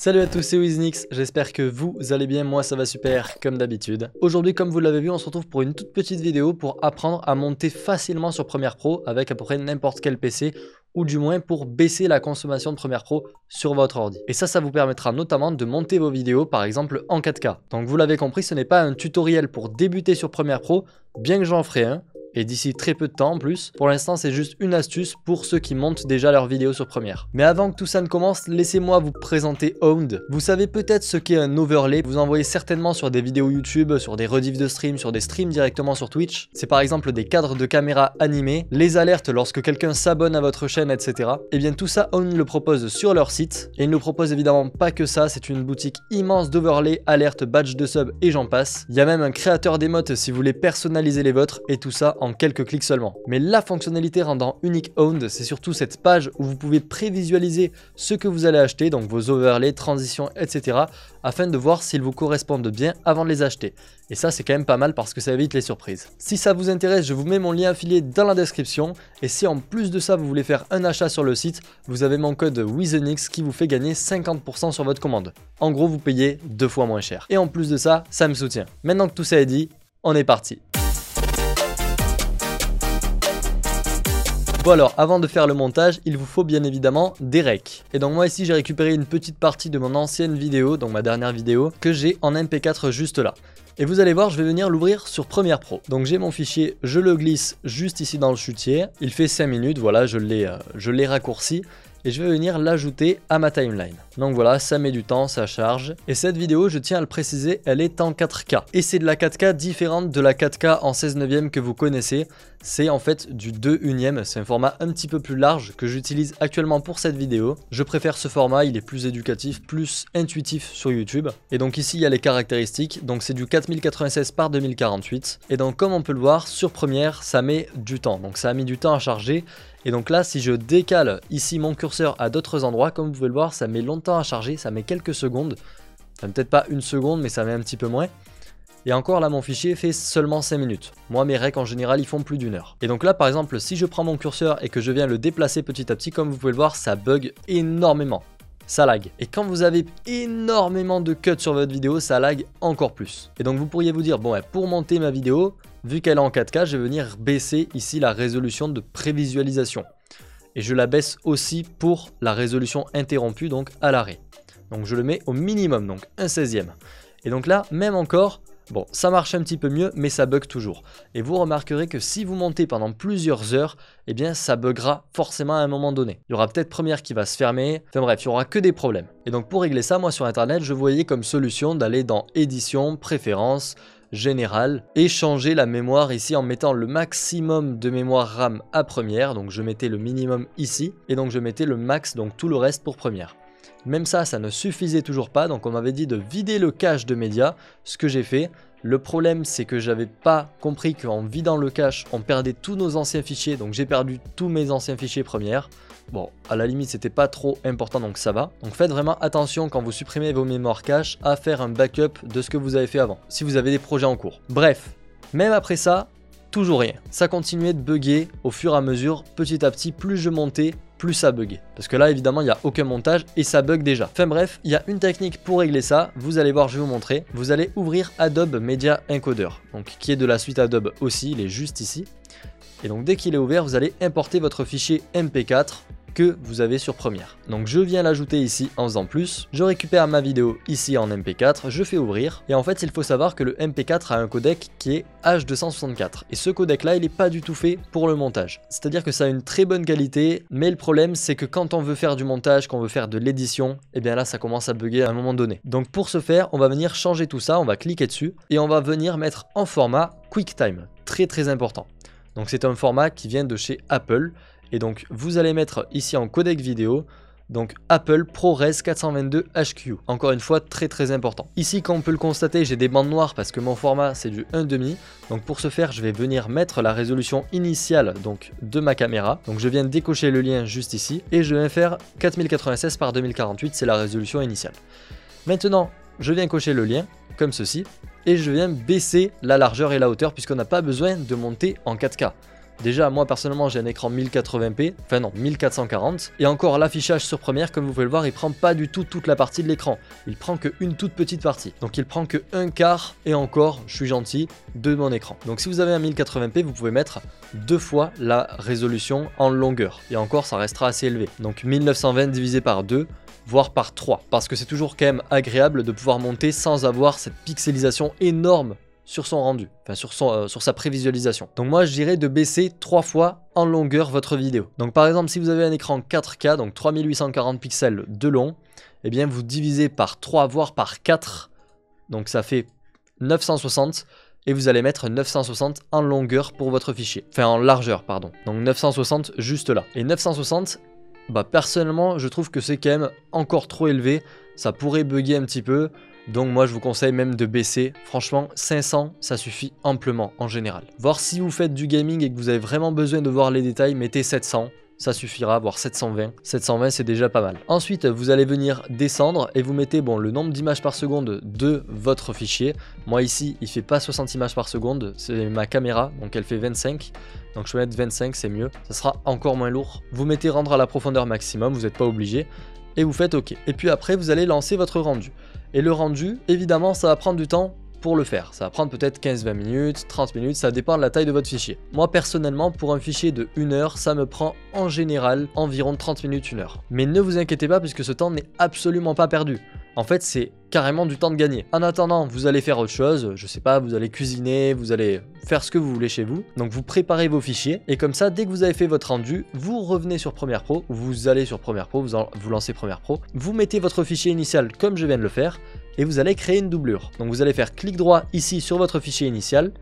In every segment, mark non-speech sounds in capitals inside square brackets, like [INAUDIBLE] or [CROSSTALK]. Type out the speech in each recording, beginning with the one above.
Salut à tous, c'est Wiznix, j'espère que vous allez bien, moi ça va super, comme d'habitude. Aujourd'hui, comme vous l'avez vu, on se retrouve pour une toute petite vidéo pour apprendre à monter facilement sur Premiere Pro avec à peu près n'importe quel PC ou du moins pour baisser la consommation de Premiere Pro sur votre ordi. Et ça, ça vous permettra notamment de monter vos vidéos par exemple en 4K. Donc vous l'avez compris, ce n'est pas un tutoriel pour débuter sur Premiere Pro, bien que j'en ferai un, et d'ici très peu de temps en plus. Pour l'instant, c'est juste une astuce pour ceux qui montent déjà leurs vidéos sur Premiere. Mais avant que tout ça ne commence, laissez-moi vous présenter Owned. Vous savez peut-être ce qu'est un overlay, vous en voyez certainement sur des vidéos YouTube, sur des rediffs de stream, sur des streams directement sur Twitch. C'est par exemple des cadres de caméra animés, les alertes lorsque quelqu'un s'abonne à votre chaîne, etc. Et eh bien tout ça, Owned le propose sur leur site. Et ils ne proposent évidemment pas que ça, c'est une boutique immense d'overlay, alertes, badge de sub et j'en passe. Il y a même un créateur d'émotes si vous voulez personnaliser les vôtres et tout ça en quelques clics seulement. Mais la fonctionnalité rendant unique Owned, c'est surtout cette page où vous pouvez prévisualiser ce que vous allez acheter, donc vos overlays, transitions, etc. afin de voir s'ils vous correspondent bien avant de les acheter. Et ça, c'est quand même pas mal parce que ça évite les surprises. Si ça vous intéresse, je vous mets mon lien affilié dans la description. Et si en plus de ça, vous voulez faire un achat sur le site, vous avez mon code WIZENIX qui vous fait gagner 50% sur votre commande. En gros, vous payez deux fois moins cher. Et en plus de ça, ça me soutient. Maintenant que tout ça est dit, on est parti. Bon alors, avant de faire le montage, il vous faut bien évidemment des recs. Et donc moi ici j'ai récupéré une petite partie de mon ancienne vidéo, donc ma dernière vidéo, que j'ai en MP4 juste là. Et vous allez voir, je vais venir l'ouvrir sur Premiere Pro. Donc j'ai mon fichier, je le glisse juste ici dans le chutier. Il fait 5 minutes, voilà, je l'ai euh, raccourci et je vais venir l'ajouter à ma timeline. Donc voilà, ça met du temps, ça charge. Et cette vidéo, je tiens à le préciser, elle est en 4K. Et c'est de la 4K différente de la 4K en 16 neuvième que vous connaissez. C'est en fait du 2 unième, c'est un format un petit peu plus large que j'utilise actuellement pour cette vidéo. Je préfère ce format, il est plus éducatif, plus intuitif sur YouTube. Et donc ici, il y a les caractéristiques. Donc c'est du 4096 par 2048. Et donc comme on peut le voir, sur Premiere, ça met du temps. Donc ça a mis du temps à charger. Et donc là, si je décale ici mon curseur à d'autres endroits, comme vous pouvez le voir, ça met longtemps à charger, ça met quelques secondes. Peut-être pas une seconde, mais ça met un petit peu moins. Et encore là, mon fichier fait seulement 5 minutes. Moi, mes recs en général, ils font plus d'une heure. Et donc là, par exemple, si je prends mon curseur et que je viens le déplacer petit à petit, comme vous pouvez le voir, ça bug énormément. Ça lag. Et quand vous avez énormément de cuts sur votre vidéo, ça lag encore plus. Et donc vous pourriez vous dire, bon, pour monter ma vidéo, Vu qu'elle est en 4K, je vais venir baisser ici la résolution de prévisualisation. Et je la baisse aussi pour la résolution interrompue, donc à l'arrêt. Donc je le mets au minimum, donc un 16e. Et donc là, même encore, bon, ça marche un petit peu mieux, mais ça bug toujours. Et vous remarquerez que si vous montez pendant plusieurs heures, eh bien ça buggera forcément à un moment donné. Il y aura peut-être première qui va se fermer, enfin bref, il y aura que des problèmes. Et donc pour régler ça, moi sur internet, je voyais comme solution d'aller dans édition, préférences, général et changer la mémoire ici en mettant le maximum de mémoire RAM à première, donc je mettais le minimum ici, et donc je mettais le max, donc tout le reste pour première. Même ça, ça ne suffisait toujours pas, donc on m'avait dit de vider le cache de médias, ce que j'ai fait. Le problème, c'est que j'avais pas compris qu'en vidant le cache, on perdait tous nos anciens fichiers, donc j'ai perdu tous mes anciens fichiers première. Bon, à la limite, c'était pas trop important, donc ça va. Donc faites vraiment attention quand vous supprimez vos mémoires cache à faire un backup de ce que vous avez fait avant, si vous avez des projets en cours. Bref, même après ça, toujours rien. Ça continuait de bugger au fur et à mesure, petit à petit, plus je montais, plus ça buguait. Parce que là, évidemment, il n'y a aucun montage et ça bug déjà. Enfin bref, il y a une technique pour régler ça. Vous allez voir, je vais vous montrer. Vous allez ouvrir Adobe Media Encoder, donc qui est de la suite Adobe aussi, il est juste ici. Et donc dès qu'il est ouvert, vous allez importer votre fichier MP4 vous avez sur Premiere. Donc je viens l'ajouter ici en faisant plus, je récupère ma vidéo ici en MP4, je fais ouvrir, et en fait il faut savoir que le MP4 a un codec qui est H264, et ce codec là il n'est pas du tout fait pour le montage. C'est-à-dire que ça a une très bonne qualité, mais le problème c'est que quand on veut faire du montage, qu'on veut faire de l'édition, et eh bien là ça commence à bugger à un moment donné. Donc pour ce faire, on va venir changer tout ça, on va cliquer dessus, et on va venir mettre en format QuickTime, très très important. Donc c'est un format qui vient de chez Apple et donc vous allez mettre ici en codec vidéo donc Apple ProRes 422 HQ. Encore une fois, très très important. Ici, comme on peut le constater, j'ai des bandes noires parce que mon format c'est du 1,5. Donc pour ce faire, je vais venir mettre la résolution initiale donc, de ma caméra. Donc je viens décocher le lien juste ici et je viens faire 4096 par 2048, c'est la résolution initiale. Maintenant, je viens cocher le lien comme ceci et je viens baisser la largeur et la hauteur puisqu'on n'a pas besoin de monter en 4K. Déjà, moi personnellement, j'ai un écran 1080p, enfin non, 1440. Et encore, l'affichage sur première, comme vous pouvez le voir, il prend pas du tout toute la partie de l'écran. Il prend que une toute petite partie. Donc il prend que un quart, et encore, je suis gentil, de mon écran. Donc si vous avez un 1080p, vous pouvez mettre deux fois la résolution en longueur. Et encore, ça restera assez élevé. Donc 1920 divisé par 2, voire par 3. Parce que c'est toujours quand même agréable de pouvoir monter sans avoir cette pixelisation énorme sur son rendu, enfin sur, son, euh, sur sa prévisualisation. Donc moi je dirais de baisser 3 fois en longueur votre vidéo. Donc par exemple si vous avez un écran 4K, donc 3840 pixels de long, eh bien vous divisez par 3 voire par 4, donc ça fait 960 et vous allez mettre 960 en longueur pour votre fichier. Enfin en largeur, pardon. Donc 960 juste là. Et 960, bah personnellement, je trouve que c'est quand même encore trop élevé. Ça pourrait bugger un petit peu. Donc moi je vous conseille même de baisser. Franchement 500 ça suffit amplement en général. Voir si vous faites du gaming et que vous avez vraiment besoin de voir les détails, mettez 700 ça suffira, voire 720. 720 c'est déjà pas mal. Ensuite, vous allez venir descendre et vous mettez bon, le nombre d'images par seconde de votre fichier. Moi ici, il fait pas 60 images par seconde, c'est ma caméra, donc elle fait 25. Donc je vais mettre 25, c'est mieux. Ça sera encore moins lourd. Vous mettez rendre à la profondeur maximum, vous n'êtes pas obligé. Et vous faites OK. Et puis après, vous allez lancer votre rendu. Et le rendu, évidemment, ça va prendre du temps pour le faire. Ça va prendre peut-être 15-20 minutes, 30 minutes, ça dépend de la taille de votre fichier. Moi personnellement, pour un fichier de 1 heure, ça me prend en général environ 30 minutes, 1 heure. Mais ne vous inquiétez pas puisque ce temps n'est absolument pas perdu. En fait, c'est carrément du temps de gagner. En attendant, vous allez faire autre chose, je sais pas, vous allez cuisiner, vous allez faire ce que vous voulez chez vous. Donc vous préparez vos fichiers et comme ça, dès que vous avez fait votre rendu, vous revenez sur Premiere Pro, vous allez sur Premiere Pro, vous, lancez Premiere Pro, vous mettez votre fichier initial comme je viens de le faire et vous allez créer une doublure. Donc vous allez faire clic droit ici sur votre fichier initial,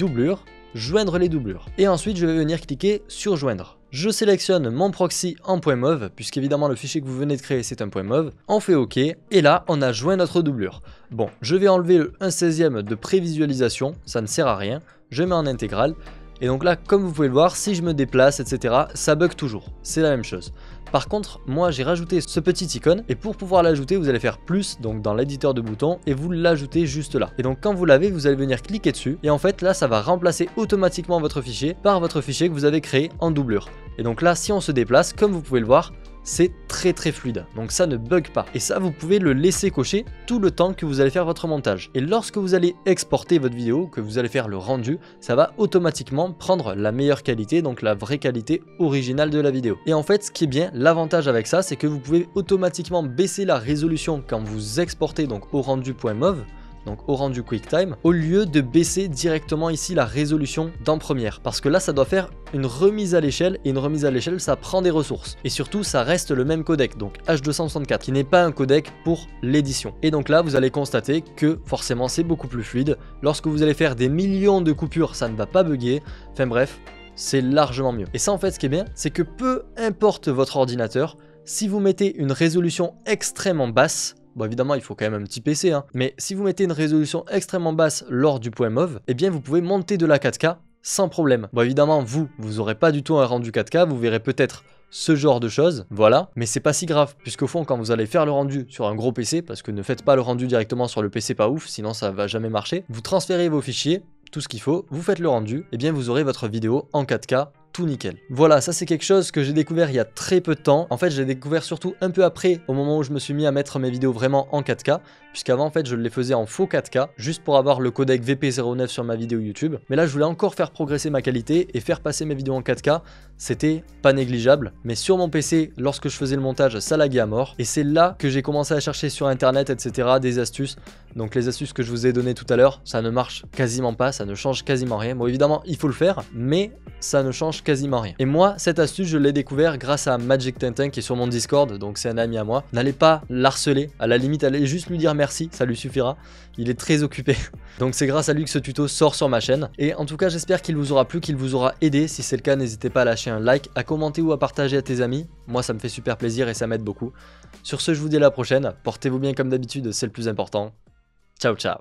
doublure, joindre les doublures. Et ensuite, je vais venir cliquer sur joindre. Je sélectionne mon proxy en point .mov, puisqu'évidemment le fichier que vous venez de créer c'est un point .mov. On fait OK, et là on a joint notre doublure. Bon, je vais enlever le 1 16e de prévisualisation, ça ne sert à rien. Je mets en intégrale, et donc là, comme vous pouvez le voir, si je me déplace, etc., ça bug toujours. C'est la même chose. Par contre, moi j'ai rajouté ce petit icône et pour pouvoir l'ajouter, vous allez faire plus donc dans l'éditeur de boutons et vous l'ajoutez juste là. Et donc quand vous l'avez, vous allez venir cliquer dessus et en fait là ça va remplacer automatiquement votre fichier par votre fichier que vous avez créé en doublure. Et donc là, si on se déplace, comme vous pouvez le voir, c'est très très fluide. Donc ça ne bug pas. Et ça, vous pouvez le laisser cocher tout le temps que vous allez faire votre montage. Et lorsque vous allez exporter votre vidéo, que vous allez faire le rendu, ça va automatiquement prendre la meilleure qualité, donc la vraie qualité originale de la vidéo. Et en fait, ce qui est bien, l'avantage avec ça, c'est que vous pouvez automatiquement baisser la résolution quand vous exportez donc au rendu.mov donc au rendu QuickTime, au lieu de baisser directement ici la résolution dans Premiere. Parce que là, ça doit faire une remise à l'échelle, et une remise à l'échelle, ça prend des ressources. Et surtout, ça reste le même codec, donc H264, qui n'est pas un codec pour l'édition. Et donc là, vous allez constater que forcément, c'est beaucoup plus fluide. Lorsque vous allez faire des millions de coupures, ça ne va pas bugger. Enfin bref, c'est largement mieux. Et ça, en fait, ce qui est bien, c'est que peu importe votre ordinateur, si vous mettez une résolution extrêmement basse, Bon évidemment il faut quand même un petit PC, hein. mais si vous mettez une résolution extrêmement basse lors du point MOV, eh bien vous pouvez monter de la 4K sans problème. Bon évidemment vous, vous aurez pas du tout un rendu 4K, vous verrez peut-être ce genre de choses, voilà, mais c'est pas si grave, puisqu'au fond quand vous allez faire le rendu sur un gros PC, parce que ne faites pas le rendu directement sur le PC pas ouf, sinon ça va jamais marcher, vous transférez vos fichiers, tout ce qu'il faut, vous faites le rendu, et eh bien vous aurez votre vidéo en 4K tout nickel. Voilà, ça c'est quelque chose que j'ai découvert il y a très peu de temps. En fait, j'ai découvert surtout un peu après, au moment où je me suis mis à mettre mes vidéos vraiment en 4K, puisqu'avant en fait je les faisais en faux 4K, juste pour avoir le codec VP09 sur ma vidéo YouTube. Mais là, je voulais encore faire progresser ma qualité et faire passer mes vidéos en 4K, c'était pas négligeable. Mais sur mon PC, lorsque je faisais le montage, ça laguait à mort. Et c'est là que j'ai commencé à chercher sur internet, etc., des astuces. Donc les astuces que je vous ai données tout à l'heure, ça ne marche quasiment pas, ça ne change quasiment rien. Bon évidemment, il faut le faire, mais ça ne change quasiment rien. Et moi, cette astuce, je l'ai découvert grâce à Magic Tintin qui est sur mon Discord, donc c'est un ami à moi. N'allez pas l'harceler, à la limite, allez juste lui dire merci, ça lui suffira. Il est très occupé. [LAUGHS] Donc c'est grâce à lui que ce tuto sort sur ma chaîne. Et en tout cas, j'espère qu'il vous aura plu, qu'il vous aura aidé. Si c'est le cas, n'hésitez pas à lâcher un like, à commenter ou à partager à tes amis. Moi, ça me fait super plaisir et ça m'aide beaucoup. Sur ce, je vous dis à la prochaine. Portez-vous bien comme d'habitude, c'est le plus important. Ciao, ciao